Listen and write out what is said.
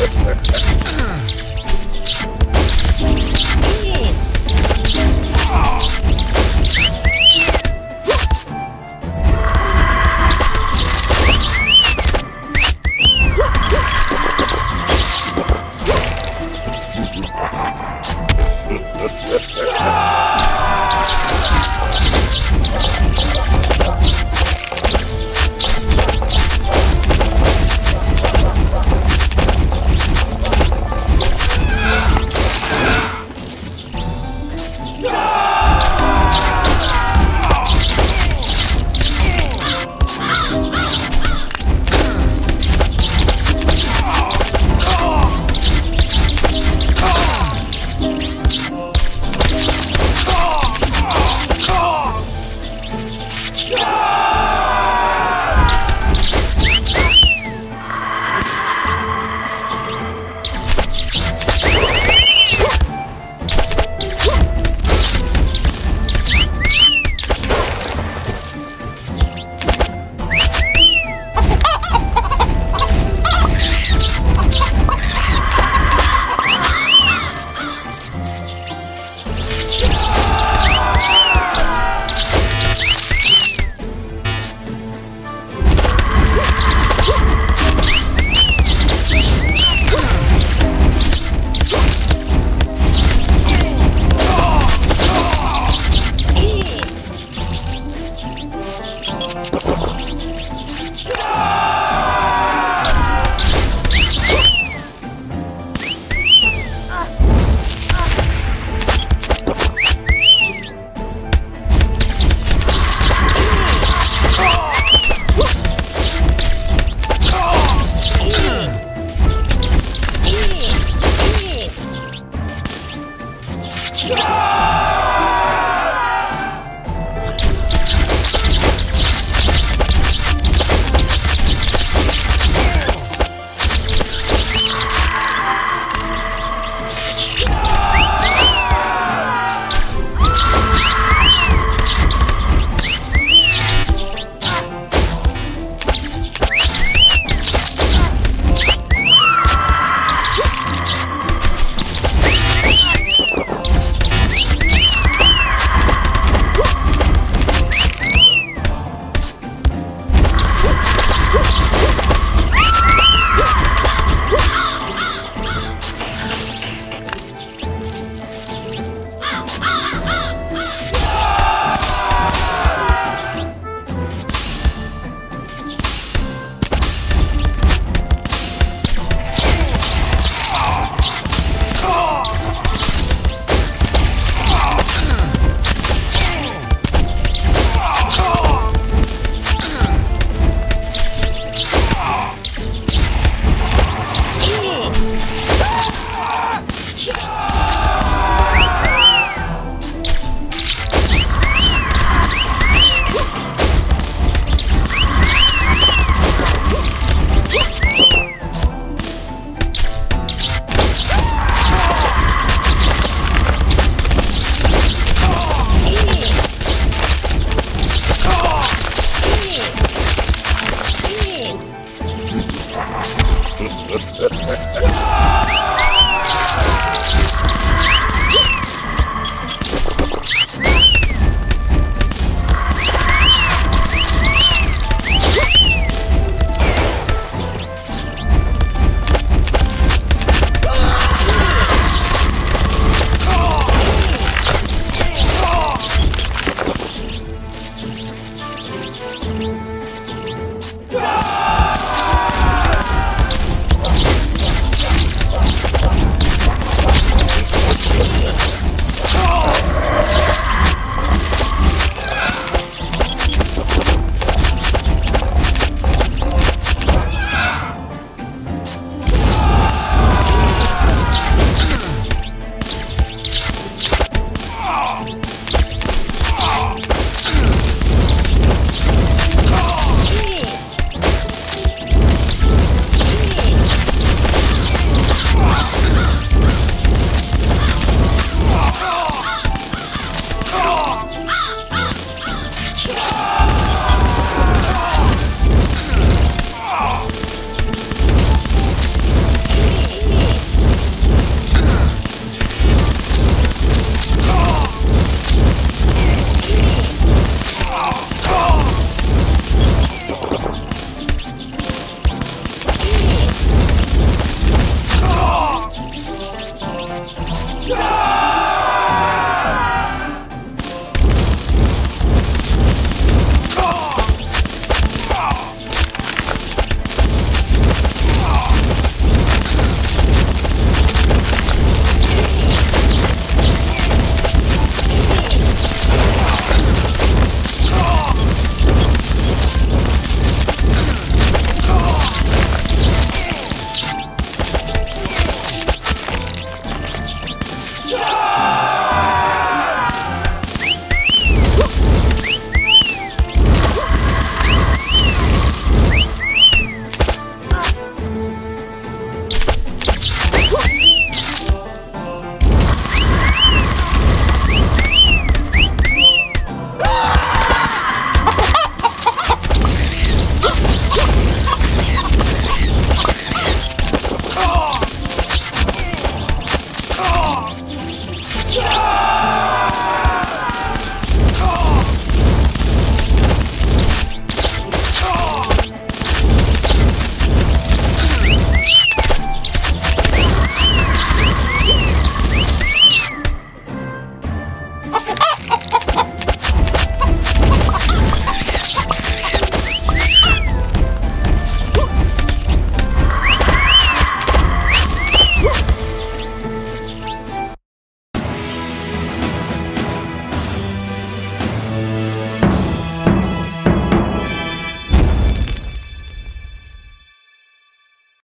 Yeah.